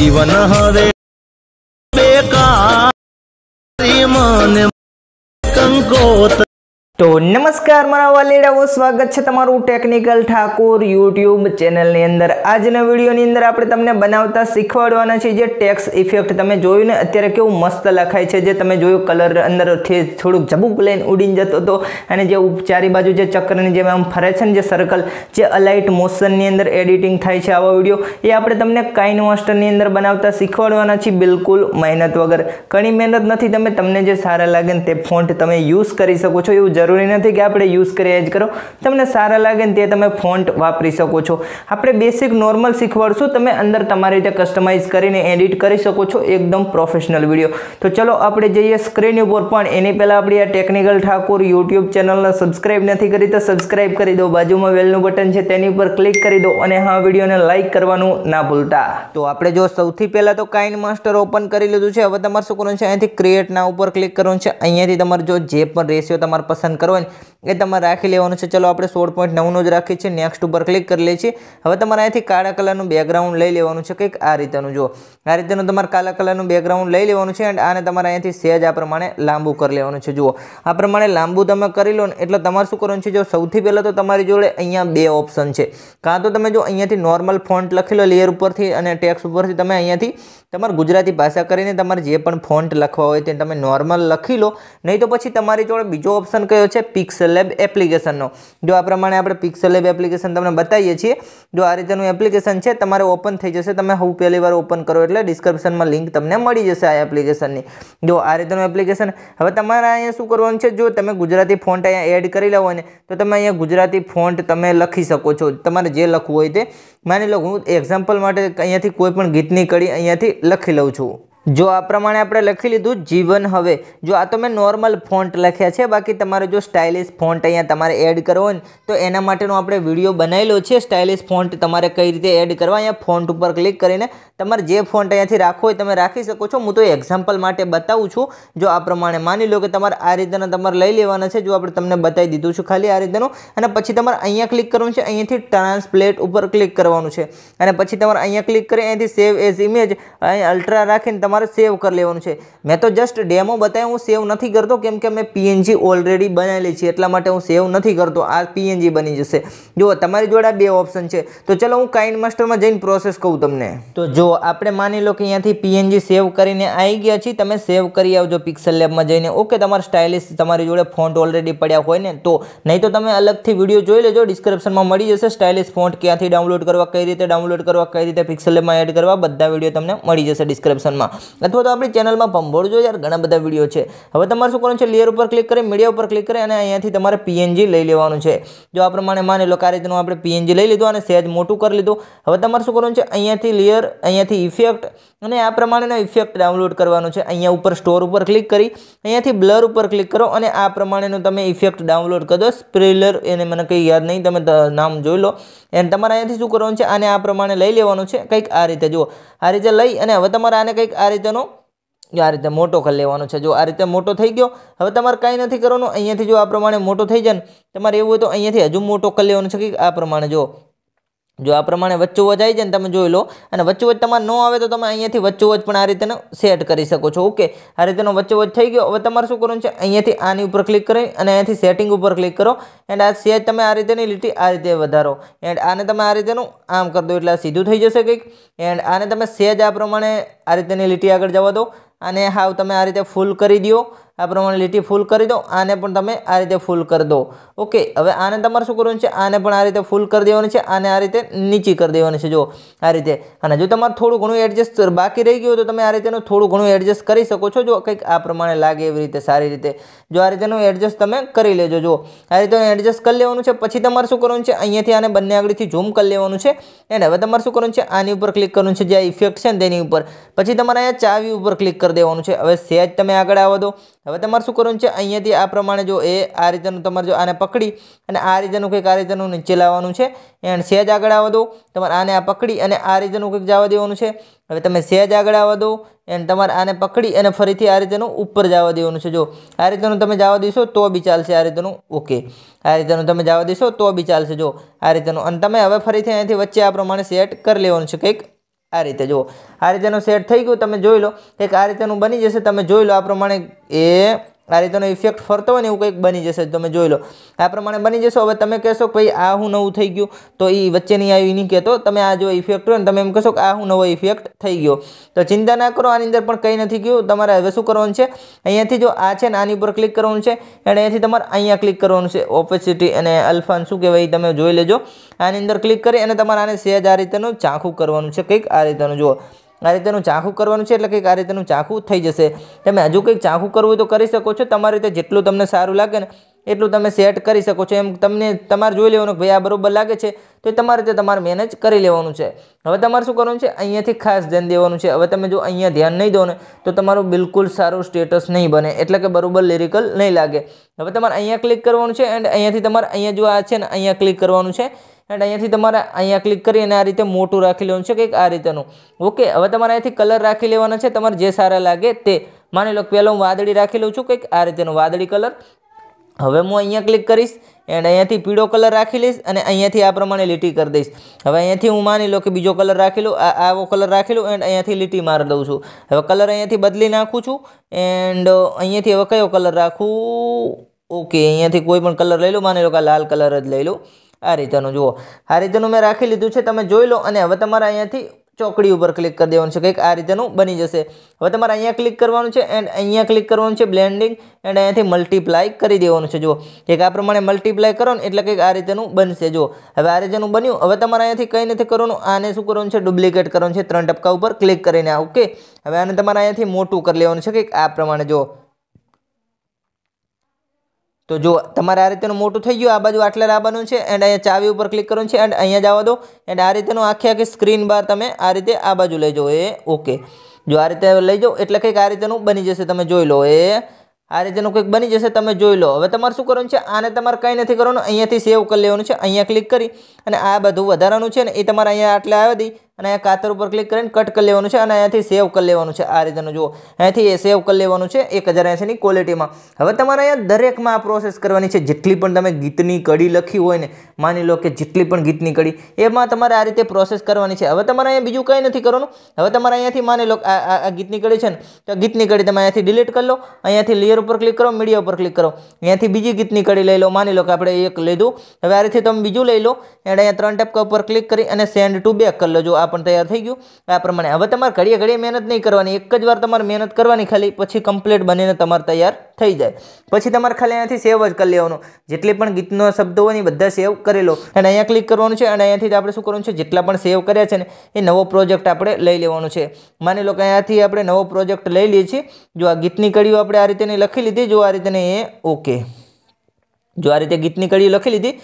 જીવન હવે બેકાર મને કંકોત તો નમસ્કાર, મારા વાલીડાઓ સ્વાગત છે તમારું ટેકનિકલ ઠાકોર યુટ્યુબ ચેનલની અંદર. આજના વિડીયોની અંદર આપણે તમને બનાવતા શીખવાડવાના છે જે ટેક્સ ઇફેક્ટ તમે જોયું ને, અત્યારે કેવું મસ્ત લખાય છે. જે તમે જોયું કલર અંદરથી થોડુંક ઝબુક લઈને ઉડીને જતો હતો અને જે ચારી બાજુ જે ચક્રની જેમ આમ ફરે છે ને જે સર્કલ જે અલાઇટ મોશનની અંદર એડિટિંગ થાય છે આવા વીડિયો, એ આપણે તમને કાઇન માસ્ટરની અંદર બનાવતા શીખવાડવાના છીએ. બિલકુલ મહેનત વગર. ઘણી મહેનત નથી, તમે તમને જે સારા લાગે ને તે ફોન્ટ તમે યુઝ કરી શકો છો. એવું જરૂરી નથી કે આપણે યુઝ કરીએ જ કરો. તમને સારા લાગે ને તે તમે ફોન્ટ વાપરી શકો છો. આપણે બેસિક નોર્મલ શીખવાડશું, તમે અંદર તમારી રીતે કસ્ટમાઇઝ કરીને એડિટ કરી શકો છો. એકદમ પ્રોફેશનલ વીડિયો તો ચલો આપણે જઈએ સ્ક્રીન ઉપર, પણ એની પહેલાં આપણી આ ટેકનિકલ ઠાકોર યુટ્યુબ ચેનલને સબસ્ક્રાઇબ નથી કરી, તો સબસ્ક્રાઇબ કરી દો. બાજુમાં વેલનું બટન છે, તેની ઉપર ક્લિક કરી દો અને હા, વિડીયોને લાઇક કરવાનું ના ભૂલતા. તો આપણે જો સૌથી પહેલાં તો કાઇન માસ્ટર ઓપન કરી લીધું છે. હવે તમારે શું કરવાનું છે? અહીંયાથી ક્રિએટના ઉપર ક્લિક કરવાનું છે. અહીંયાથી તમારે જો જે પણ રેશિયો તમારે પસંદ કરવો હોય એ તમારે રાખી લેવાનું છે. ચલો, આપણે સોળ પોઈન્ટ નવનું જ રાખીએ છીએ. નેક્સ્ટ ઉપર ક્લિક કરી લઈએ છીએ હવે તમારે અહીંયાથી કાળા કલરનું બેકગ્રાઉન્ડ લઈ લેવાનું છે કંઈક આ રીતનું. જો આ રીતનું તમારે કાળા કલરનું બેકગ્રાઉન્ડ લઈ લેવાનું છે અને આને તમારે અહીંયાથી સેજ આ પ્રમાણે લાંબુ કરી લેવાનું છે. જુઓ, આ પ્રમાણે લાંબુ તમે કરી લો ને એટલે તમારે શું કરવાનું છે? જો, સૌથી પહેલાં તો તમારી જોડે અહીંયા બે ઓપ્શન છે. કાં તો તમે જો અહીંયાથી નોર્મલ ફોન્ટ લખી લો લેયર ઉપરથી અને ટેક્સ ઉપરથી તમે અહીંયાથી તમારે ગુજરાતી ભાષા કરીને તમારે જે પણ ફોન્ટ લખવા હોય તે તમે નોર્મલ લખી લો. નહીં તો પછી તમારી જોડે બીજો ઓપ્શન કયો છે? પિક્સલ લેબ એપ્લિકેશનનો જો આ પ્રમાણે આપણે પિક્સલ લેબ એપ્લિકેશન તમને બતાવીએ છીએ, જો આ રીતેનું એપ્લિકેશન છે, તમારે ઓપન થઈ જશે. તમે હું પહેલી વાર ઓપન કરો એટલે ડિસ્ક્રિપ્શનમાં લિંક તમને મળી જશે આ એપ્લિકેશનની જો આ રીતનું એપ્લિકેશન હવે તમારે અહીંયા શું કરવાનું છે? જો તમે ગુજરાતી ફોન્ટ અહીંયા એડ કરી લેવો ને, તો તમે અહીંયા ગુજરાતી ફોન્ટ તમે લખી શકો છો. તમારે જે લખવું હોય તે. માની લો હું એક્ઝામ્પલ માટે અહીંયાથી કોઈ પણ ગીતની કડી અહીંયાથી લખી લઉં છું. જો આ પ્રમાણે આપણે લખી લીધું જીવન હવે, જો આ તો મેં નોર્મલ ફોન્ટ લખ્યા છે, બાકી તમારે જો સ્ટાઇલિશ ફોન્ટ અહીંયા તમારે એડ કરવો હોય તો એના માટેનો આપણે વીડિયો બનાવેલો છે. સ્ટાઇલિશ ફોન્ટ તમારે કઈ રીતે એડ કરવા, અહીંયા ફોન્ટ ઉપર ક્લિક કરીને તમારે જે ફોન્ટ અહીંયાથી રાખવો હોય તમે રાખી શકો છો. હું તો એક્ઝામ્પલ માટે બતાવું છું. જો આ પ્રમાણે માની લો કે તમારે આ રીતના તમારે લઈ લેવાના છે, જો આપણે તમને બતાવી દીધું છું ખાલી આ રીતનું, અને પછી તમારે અહીંયા ક્લિક કરવાનું છે, અહીંયાથી ટ્રાન્સપ્લેટ ઉપર ક્લિક કરવાનું છે, અને પછી તમારે અહીંયા ક્લિક કરી અહીંયાથી સેવ એઝ ઇમેજ અહીં અલ્ટ્રા રાખીને તમારે સેવ કરી લેવાનું છે. મેં તો જસ્ટ ડેમો બતાવ્યો, હું સેવ નથી કરતો, કેમ કે મેં પીએનજી ઓલરેડી બનાવેલી છે, એટલા માટે હું સેવ નથી કરતો. આ પીએનજી બની જશે. જુઓ, તમારી જોડે બે ઓપ્શન છે. તો ચલો, હું કાઇન માસ્ટરમાં જઈને પ્રોસેસ કહું તમને. તો જો આપણે માની લો કે અહીંયાથી પીએનજી સેવ કરીને આવી ગયા છીએ, તમે સેવ કરી આવજો પિક્સલ લેબમાં જઈને. ઓકે, તમારે સ્ટાઇલિશ તમારી જોડે ફોન્ટ ઓલરેડી પડ્યા હોય ને, તો નહીં તો તમે અલગથી વીડિયો જોઈ લેજો ડિસ્ક્રિપ્શનમાં મળી જશે સ્ટાઇલિશ ફોન્ટ ક્યાંથી ડાઉનલોડ કરવા, કઈ રીતે ડાઉનલોડ કરવા, કઈ રીતે પિક્સલ લેબમાં એડ કરવા, બધા વીડિયો તમને મળી જશે ડિસ્ક્રિપ્શનમાં અથવા તો આપણી ચેનલમાં ભંભોળજો યાર, ઘણા બધા વીડિયો છે. હવે તમારે શું કરવાનું છે? લેયર ઉપર ક્લિક કરી મીડિયા ઉપર ક્લિક કરી અને અહીંયાથી તમારે પીએનજી લઈ લેવાનું છે. જો આ પ્રમાણે માની લો આ આપણે પીએનજી લઈ લીધું અને સહેજ મોટું કરી લીધું. હવે તમારે શું કરવાનું છે? અહીંયાથી લેયર અહીંયાથી ઇફેક્ટ અને આ પ્રમાણેનો ઇફેક્ટ ડાઉનલોડ કરવાનું છે. અહીંયા ઉપર સ્ટોર ઉપર ક્લિક કરી, અહીંયાથી બ્લર ઉપર ક્લિક કરો અને આ પ્રમાણેનું તમે ઇફેક્ટ ડાઉનલોડ કરી. દો સ્પ્રેલર એને મને કંઈ યાદ નહીં, તમે નામ જોઈ લો. અને તમારે અહીંયાથી શું કરવાનું છે? આને આ પ્રમાણે લઈ લેવાનું છે. કંઈક આ રીતે જુઓ. આ રીતે લઈ અને હવે તમારે આને કંઈક આ રીતેનો આ રીતે મોટો કરી લેવાનો છે. જો આ રીતે મોટો થઈ ગયો, હવે તમારે કાંઈ નથી કરવાનું. અહીંયાથી જો આ પ્રમાણે મોટો થઈ જાય ને, તમારે એવું હોય તો અહીંયાથી હજુ મોટો કરી લેવાનો છે. કે આ પ્રમાણે જો જો આ પ્રમાણે વચ્ચોવચ આવી જાય ને તમે જોઈ લો, અને વચ્ચોવચ તમારે ન આવે તો તમે અહીંયાથી વચ્ચોવચ પણ આ રીતેનો સેટ કરી શકો છો. ઓકે આ રીતેનો વચ્ચોવચ થઈ ગયો, હવે તમારે શું કરવાનું છે? અહીંયાથી આની ઉપર ક્લિક કરી અને અહીંયાથી સેટિંગ ઉપર ક્લિક કરો એન્ડ આ સેજ તમે આ રીતેની લીટી, આ રીતે વધારો. એન્ડ આને તમે આ રીતેનું આમ કરી દો, એટલે સીધું થઈ જશે કંઈક. એન્ડ આને તમે સેજ આ પ્રમાણે આ રીતેની લીટી આગળ જવા દો, અને હાવ તમે આ રીતે ફૂલ કરી દો. આ પ્રમાણે લીટી ફૂલ કરી દો, આને પણ તમે આ રીતે ફૂલ કરી દો. ઓકે હવે આને તમારે શું કરવાનું છે? આને પણ આ રીતે ફૂલ કરી દેવાનું છે, આને આ રીતે નીચી કરી દેવાની છે. જો આ રીતે, અને જો તમારે થોડું ઘણું એડજસ્ટ બાકી રહી ગયું તો તમે આ રીતેનું થોડું ઘણું એડજસ્ટ કરી શકો છો. જો કંઈક આ પ્રમાણે લાગે એવી રીતે, સારી રીતે. જો આ રીતેનું એડજસ્ટ તમે કરી લેજો. જો આ રીતે એડજસ્ટ કરી લેવાનું છે, પછી તમારે શું કરવાનું છે? અહીંયાથી આને બંને આગળથી ઝૂમ કરી લેવાનું છે. એને હવે તમારે શું કરવાનું છે? આની ઉપર ક્લિક કરવાનું છે, જે ઇફેક્ટ છે ને તેની ઉપર. પછી તમારે અહીંયા ચાવી ઉપર ક્લિક કરી દેવાનું છે. હવે સહેજ તમે આગળ આવો દો. હવે તમારે શું કરવાનું છે? અહીંયાથી આ પ્રમાણે જો એ આ રીતેનું તમારે જો આને પકડી અને આ રીતેનું કંઈક આ રીતેનું નીચે લાવવાનું છે. એન્ડ સહેજ આગળ આવવા દો. તમારે આને આ પકડી અને આ રીતેનું કંઈક જવા દેવાનું છે. હવે તમે સહેજ આગળ આવવા દો. એન્ડ તમારે આને પકડી અને ફરીથી આ રીતેનું ઉપર જવા દેવાનું છે. જો આ રીતેનું તમે જવા દેશો તો બી ચાલશે આ રીતેનું. ઓકે. આ રીતેનું તમે જવા દેશો તો બી ચાલશે. જો આ રીતેનું. અને તમે હવે ફરીથી અહીંયાથી વચ્ચે આ પ્રમાણે સેટ કરી લેવાનું છે કંઈક. આ રીતે જુઓ. આ રીતેનું સેટ થઈ ગયું. તમે જોઈ લો. એક આ રીતેનું બની જશે. તમે જોઈ લો. આ પ્રમાણે એ આ રીતેનો ઇફેક્ટ ફરતો હોય ને એવું કંઈક બની જશે, તમે જોઈ લો. આ પ્રમાણે બની જશો. હવે તમે કહેશો ભાઈ આ હું નવું થઈ ગયું, તો એ વચ્ચે નહીં આવ્યું નહીં કહેતો. તમે આ જો ઇફેક્ટ હોય ને તમે એમ કહેશો કે આ હું નવો ઇફેક્ટ થઈ ગયો. તો ચિંતા ના કરો, આની અંદર પણ કંઈ નથી ગયું. તમારે હવે શું કરવાનું છે? અહીંયાથી જો આ છે ને આની ઉપર ક્લિક કરવાનું છે એણે અહીંયાથી તમારે અહીંયા ક્લિક કરવાનું છે. ઓપેસિટી અને અલ્ફાન શું કહેવાય તમે જોઈ લેજો. આની અંદર ક્લિક કરી અને તમારે આને સહેજ આ રીતેનું ચાખું કરવાનું છે કંઈક. આ રીતેનું જુઓ. આ રીતેનું ચાખું કરવાનું છે એટલે કંઈક આ રીતેનું ચાખું થઈ જશે. તમે હજુ કંઈક ચાખું કરવું હોય તો કરી શકો છો. તમારી રીતે જેટલું તમને સારું લાગે ને એટલું તમે સેટ કરી શકો છો. એમ તમને તમારે જોઈ લેવાનું ભાઈ આ બરાબર લાગે છે, તો તમારી રીતે તમારે મેનેજ કરી લેવાનું છે. હવે તમારે શું કરવાનું છે? અહીંયાથી ખાસ ધ્યાન દેવાનું છે. હવે તમે જો અહીંયા ધ્યાન નહીં દો ને, તો તમારું બિલકુલ સારું સ્ટેટસ નહીં બને. એટલે કે બરોબર લિરિકલ નહીં લાગે. હવે તમારે અહીંયા ક્લિક કરવાનું છે એન્ડ અહીંયાથી તમારે અહીંયા જો આ છે ને, અહીંયા ક્લિક કરવાનું છે. એન્ડ અહીંયાથી તમારે અહીંયા ક્લિક કરી અને આ રીતે મોટું રાખી લેવાનું છે કંઈક આ રીતેનું. ઓકે હવે તમારે અહીંયાથી કલર રાખી લેવાના છે. તમારે જે સારા લાગે તે માની લો પહેલો હું વાદળી રાખી લઉં છું કંઈક આ રીતેનો વાદળી કલર હવે હું અહીંયા ક્લિક કરીશ એન્ડ અહીંયાથી પીળો કલર રાખી લઈશ અને અહીંયાથી આ પ્રમાણે લીટી કરી દઈશ. હવે અહીંયાથી હું માની લો કે બીજો કલર રાખી લઉં, આ આવો કલર રાખી લઉં એન્ડ અહીંયાથી લીટી મારી દઉં છું. હવે કલર અહીંયાથી બદલી નાખું છું એન્ડ અહીંયાથી હવે કયો કલર રાખું? ઓકે અહીંયાથી કોઈ પણ કલર લઈ લો. માની લો કે લાલ કલર જ લઈ લો. આ રીતેનું જુઓ. આ રીતેનું મેં રાખી લીધું છે, તમે જોઈ લો અને હવે તમારે અહીંયાથી ચોકડી ઉપર ક્લિક કરી દેવાનું છે, કંઈક આ રીતેનું બની જશે. હવે તમારે અહીંયા ક્લિક કરવાનું છે એન્ડ અહીંયા ક્લિક કરવાનું છે બ્લેન્ડિંગ એન્ડ અહીંયાથી મલ્ટીપ્લાય કરી દેવાનું છે, જુઓ. એક આ પ્રમાણે મલ્ટીપ્લાય કરો ને એટલે કંઈક આ રીતેનું બનશે, જુઓ. હવે આ રીતેનું બન્યું. હવે તમારે અહીંયાથી કંઈ નથી કરવાનું. આને શું કરવાનું છે? ડુપ્લિકેટ કરવાનું છે. ત્રણ ટપકા ઉપર ક્લિક કરીને ઓકે હવે આને તમારે અહીંયાથી મોટું કરી લેવાનું છે, કંઈક આ પ્રમાણે, જુઓ. તો જો તમારે આ રીતેનું મોટું થઈ ગયું, આ બાજુ આટલે લાવવાનું છે એન્ડ અહીંયા ચાવી ઉપર ક્લિક કરવાનું છે એન્ડ અહીંયા જવા દો એન્ડ આ રીતેનું આખી આખી સ્ક્રીન બાર તમે આ રીતે આ બાજુ લઈ જાઓ, એ ઓકે જો આ રીતે લઈ જાઓ, એટલે કંઈક આ રીતેનું બની જશે, તમે જોઈ લો, એ આ રીતેનું કંઈક બની જશે, તમે જોઈ લો. હવે તમારે શું કરવાનું છે, આને તમારે કંઈ નથી કરવાનું, અહીંયાથી સેવ કરી લેવાનું છે, અહીંયા ક્લિક કરી, અને આ બધું વધારાનું છે ને, એ તમારે અહીંયા આટલે આવી અને અહીંયા કાતર ઉપર ક્લિક કરીને કટ કરી લેવાનું છે અને અહીંયાથી સેવ કરી લેવાનું છે આ રીતેનું, જુઓ. અહીંયાથી એ સેવ કરી લેવાનું છે એક હજાર એંસીની ક્વોલિટીમાં હવે તમારે અહીંયા દરેકમાં આ પ્રોસેસ કરવાની છે. જેટલી પણ તમે ગીતની કડી લખી હોય ને, માની લો કે જેટલી પણ ગીતની કડી, એમાં તમારે આ રીતે પ્રોસેસ કરવાની છે. હવે તમારે અહીંયા બીજું કંઈ નથી કરવાનું. હવે તમારે અહીંયાથી માની લો આ ગીતની કડી છે ને, તો ગીતની કડી તમે અહીંયાથી ડિલીટ કરી લો. અહીંયાથી લેયર ઉપર ક્લિક કરો મીડિયા ઉપર ક્લિક કરો. અહીંયાથી બીજી ગીતની કડી લઈ લો. માની લો કે આપણે એક લીધું. હવે આ રીતે તમે બીજું લઈ લો. એન્ડ અહીંયા ત્રણ ટપકા ઉપર ક્લિક કરી અને સેન્ડ ટુ બેક કરી લો જો આ પણ તૈયાર થઈ ગયું. આ પ્રમાણે હવે તમારે ઘડીએ ઘડીએ મહેનત નહીં કરવાની, એક જ વાર તમારે મહેનત કરવાની ખાલી, પછી કમ્પ્લીટ બનીને તમારે તૈયાર થઈ જાય. પછી તમારે ખાલી અહીંયાથી સેવ જ કરી લેવાનું. જેટલી પણ ગીતનો શબ્દો હોય ને બધા સેવ કરી લો. અને અહીંયા ક્લિક કરવાનું છે અને અહીંયાથી આપણે શું કરવાનું છે? જેટલા પણ સેવ કર્યા છે ને, એ નવો પ્રોજેક્ટ આપણે લઈ લેવાનું છે. માની લો કે અહીંયાથી આપણે નવો પ્રોજેક્ટ લઈ લઈએ છીએ. જો આ ગીતની કડીઓ આપણે આ રીતે લખી લીધી, જો આ રીતે એ ઓકે જો આ રીતે ગીતની કડીઓ લખી લીધી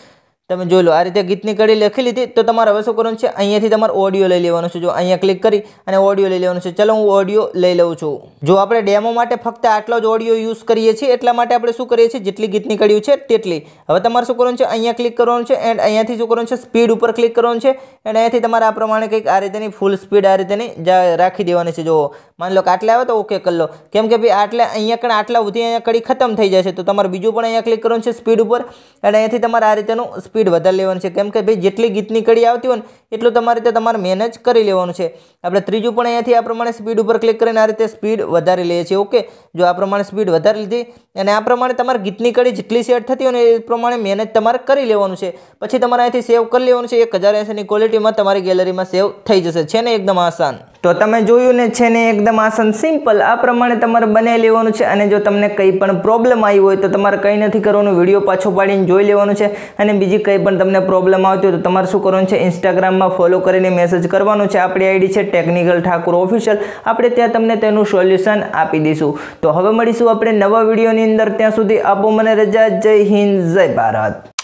તમે જોઈ લો, આ રીતે ગીતની કડી લખી લીધી તો તમારે હવે શું કરવાનું છે? અહીંયાથી તમારે ઓડિયો લઈ લેવાનું છે. જો અહીંયા ક્લિક કરી અને ઓડિયો લઈ લેવાનું છે. ચલો હું ઓડિયો લઈ લઉં છું. જો આપણે ડેમો માટે ફક્ત આટલો જ ઓડિયો યુઝ કરીએ છીએ, એટલા માટે આપણે શું કરીએ છીએ? જેટલી ગીતની કડીઓ છે તેટલી. હવે તમારે શું કરવાનું છે? અહીંયા ક્લિક કરવાનું છે એન્ડ અહીંયાથી શું કરવાનું છે? સ્પીડ ઉપર ક્લિક કરવાનું છે એન્ડ અહીંયાથી તમારે આ પ્રમાણે કંઈક આ રીતેની ફૂલ સ્પીડ આ રીતેની રાખી દેવાની છે. જો માની લો કે આટલે આવે તો ઓકે કરી લો. કેમ કે ભાઈ આટલે, અહીંયા કણ આટલા સુધી અહીંયા કડી ખતમ થઈ જશે તો તમારે બીજું પણ અહીંયા ક્લિક કરવાનું છે સ્પીડ ઉપર એન્ડ અહીંયાથી તમારે આ રીતેનું સ્પીડ વધારે લેવાની છે. કેમ કે ભાઈ જેટલી ગીતની કડી આવતી હોય ને, એટલું તમારે રીતે તમારે મેનેજ કરી લેવાનું છે. આપણે ત્રીજું પણ અહીંયાથી આ પ્રમાણે સ્પીડ ઉપર ક્લિક કરીને આ રીતે સ્પીડ વધારી લઈએ છીએ. ઓકે જો આ પ્રમાણે સ્પીડ વધારે લીધી અને આ પ્રમાણે તમારે ગીતની કડી જેટલી સેટ થતી હોય ને એ પ્રમાણે મેનેજ તમારે કરી લેવાનું છે. પછી તમારે અહીંયાથી સેવ કરી લેવાનું છે. એક હજાર એંસીની ક્વોલિટીમાં તમારી ગેલેરીમાં સેવ થઈ જશે. છે ને એકદમ આસાન? તો તમે જોયું ને છે ને એકદમ આસાન સિમ્પલ આ પ્રમાણે તમારે બનાવી લેવાનું છે અને જો તમને કંઈ પણ પ્રોબ્લેમ આવી હોય તો તમારે કંઈ નથી કરવાનું. વીડિયો પાછો પાડીને જોઈ લેવાનું છે. અને બીજી કંઈ પણ તમને પ્રોબ્લેમ આવતી હોય તો તમારે શું કરવાનું છે? ઇન્સ્ટાગ્રામમાં ફોલો કરીને મેસેજ કરવાનો છે. આપણી આઈડી છે ટેકનિકલ ઠાકુર ઓફિશિયલ આપણે ત્યાં તમને તેનું સોલ્યુશન આપી દઈશું. તો હવે મળીશું આપણે નવા વિડીયોની અંદર. ત્યાં સુધી આપો મને રજા. જય હિન્દ, જય ભારત.